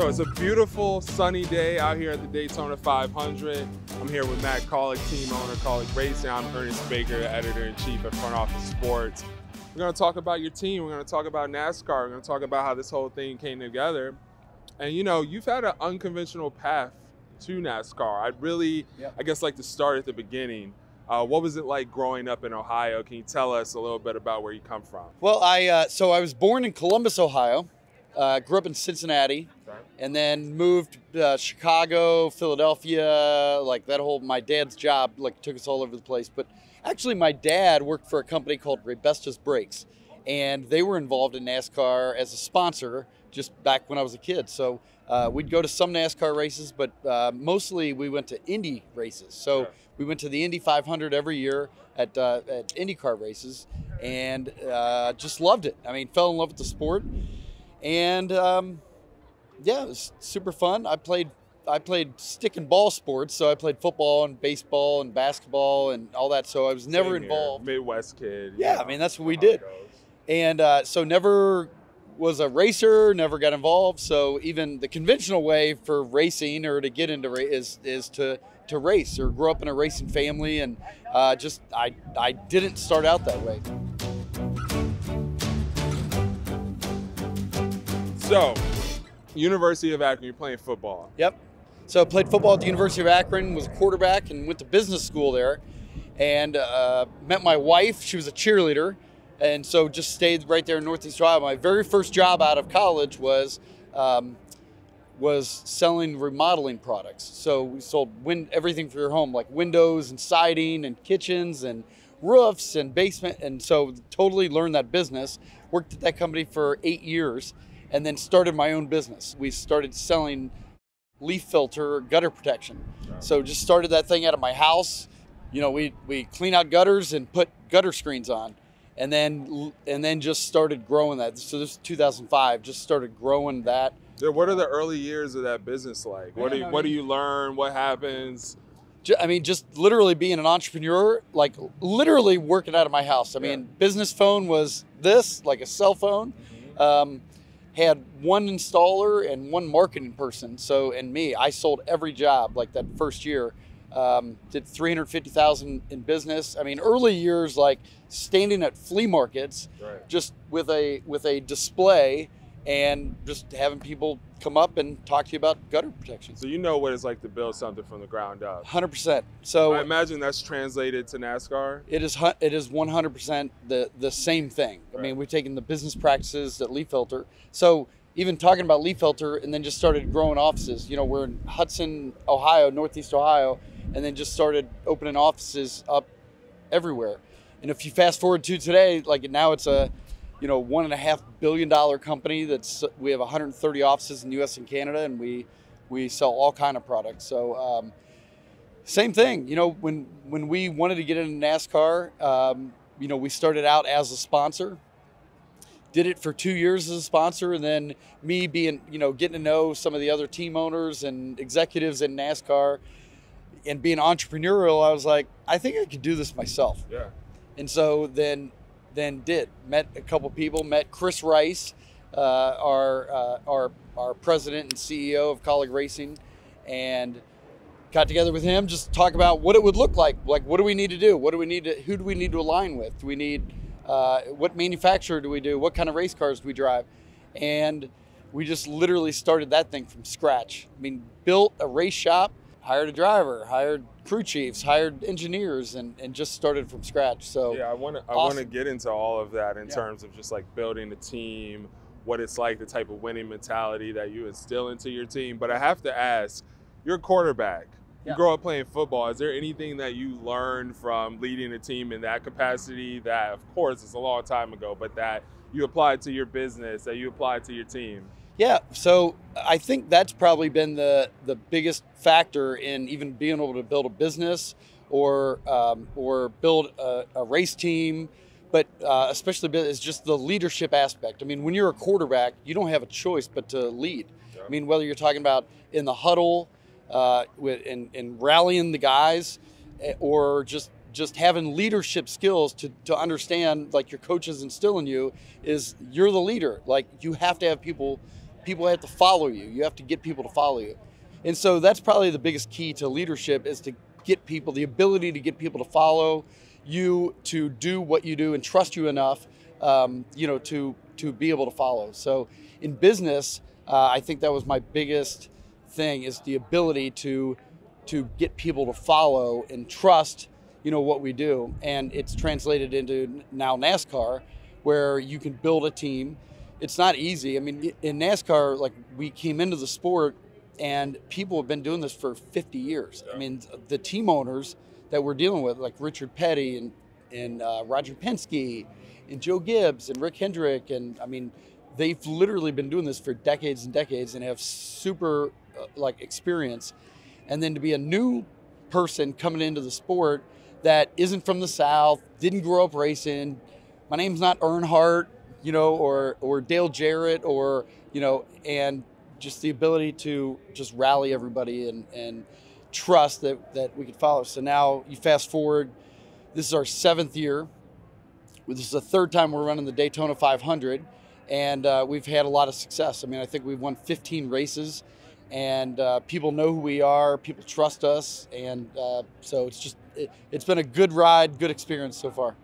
So it's a beautiful sunny day out here at the Daytona 500. I'm here with Matt Kaulig, team owner, Kaulig Racing. I'm Ernest Baker, editor-in-chief at Front Office Sports. We're gonna talk about your team. We're gonna talk about NASCAR. We're gonna talk about how this whole thing came together. And you know, you've had an unconventional path to NASCAR. I'd really, Yep. I guess, like to start at the beginning. Uh, what was it like growing up in Ohio? Can you tell us a little bit about where you come from? Well, I uh, so I was born in Columbus, Ohio. Uh, grew up in Cincinnati, and then moved uh, Chicago, Philadelphia. Like that whole my dad's job like took us all over the place. But actually, my dad worked for a company called Raybestos Brakes, and they were involved in NASCAR as a sponsor just back when I was a kid. So. Uh, we'd go to some NASCAR races, but uh, mostly we went to Indy races. So we went to the Indy 500 every year at, uh, at IndyCar races, and uh, just loved it. I mean, fell in love with the sport, and um, yeah, it was super fun. I played I played stick and ball sports, so I played football and baseball and basketball and all that. So I was never involved, Midwest kid. Yeah, know, I mean, that's what we did. and uh, so never was a racer. Never got involved. So even the conventional way for racing or to get into ra- is is to to race or grow up in a racing family, and uh, just I I didn't start out that way. So, University of Akron, you're playing football. Yep. So I played football at the University of Akron, was a quarterback, and went to business school there. And uh, met my wife. She was a cheerleader, and so just stayed right there in Northeast Ohio. My very first job out of college was um, was selling remodeling products. So we sold everything for your home, like windows and siding and kitchens and roofs and basement. And so totally learned that business. Worked at that company for eight years, and then started my own business. We started selling LeafFilter gutter protection. So just started that thing out of my house. You know, we we clean out gutters and put gutter screens on, and then and then just started growing that. So this is 2005. Just started growing that. Yeah, What are the early years of that business like? What do you, what do you learn? What happens? I mean, just literally being an entrepreneur, like literally working out of my house. I Yeah. mean, business phone was this, like a cell phone. Um, had one installer and one marketing person. So, and me, I sold every job like that first year. Um, did 350,000 in business. I mean, early years, like standing at flea markets, Right. just with a with a display and just having people come up and talk to you about gutter protection. So you know what it's like to build something from the ground up. 100%. So I imagine that's translated to NASCAR. It is it is 100% the the same thing. I mean, we've taken the business practices at LeafFilter. So even talking about LeafFilter, and then just started growing offices. You know, we're in Hudson, Ohio, Northeast Ohio, and then just started opening offices up everywhere. And if you fast forward to today, like now it's a you know one and a half billion dollar company that's we have 130 offices in the U.S. and Canada, and we we sell all kind of products. So. Um, same thing. You know, when when we wanted to get into NASCAR, um, you know, we started out as a sponsor. Did it for two years as a sponsor, and then me being, you know, getting to know some of the other team owners and executives in NASCAR, and being entrepreneurial, I was like, I think I could do this myself. Yeah. And so then, then did met a couple people. Met Chris Rice, uh, our uh, our our president and CEO of Kaulig Racing, and got together with him just talk about what it would look like. Like, what do we need to do? What do we need to? Who do we need to align with? Do we need uh, what manufacturer do we do? What kind of race cars do we drive? And we just literally started that thing from scratch. I mean, built a race shop, hired a driver, hired crew chiefs, hired engineers, and, and just started from scratch. So Yeah, I want to I want to get into all of that in Yeah. terms of just like building a team, what it's like, the type of winning mentality that you instill into your team. But I have to ask, you're a quarterback. You grow up playing football. Is there anything that you learned from leading a team in that capacity that, of course, it's a long time ago, but that you applied to your business, that you applied to your team? Yeah, so I think that's probably been the the biggest factor in even being able to build a business or um, or build a, a race team, but uh, especially is just the leadership aspect. I mean, when you're a quarterback, you don't have a choice but to lead. Yeah. I mean, whether you're talking about in the huddle, uh, with and, and rallying the guys, eh, or just just having leadership skills to, to understand like your coaches instill in you is you're the leader like you have to have people people have to follow you. You have to get people to follow you. And so that's probably the biggest key to leadership is to get people the ability to get people to follow you to do what you do and trust you enough um, you know to to be able to follow so in business uh, i think that was my biggest thing is the ability to to get people to follow and trust you know what we do and it's translated into now nascar where you can build a team it's not easy i mean in nascar like we came into the sport and people have been doing this for 50 years. Yeah. I mean, the team owners that we're dealing with, like Richard Petty and and uh, Roger Penske and Joe Gibbs and Rick Hendrick, and I mean, they've literally been doing this for decades and decades and have super uh, like experience. And then to be a new person coming into the sport that isn't from the South, didn't grow up racing. My name's not Earnhardt, you know, or or Dale Jarrett, or you know, and just the ability to just rally everybody and, and trust that, that we could follow. So now you fast forward, this is our seventh year. This is the third time we're running the Daytona 500, and uh, we've had a lot of success. I mean, I think we've won 15 races, and uh, people know who we are, people trust us, and uh, so it's just it, it's been a good ride, good experience so far.